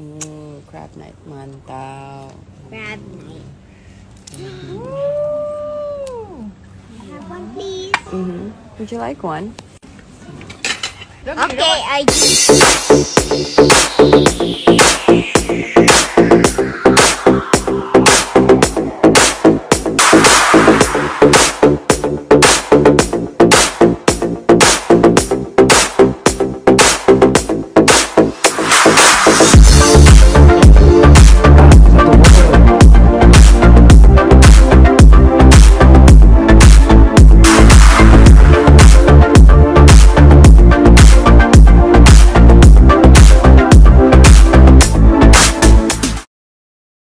Ooh, crab night mantap. Crab night. Have one, please. Mm-hmm. Would you like one? Okay, I do.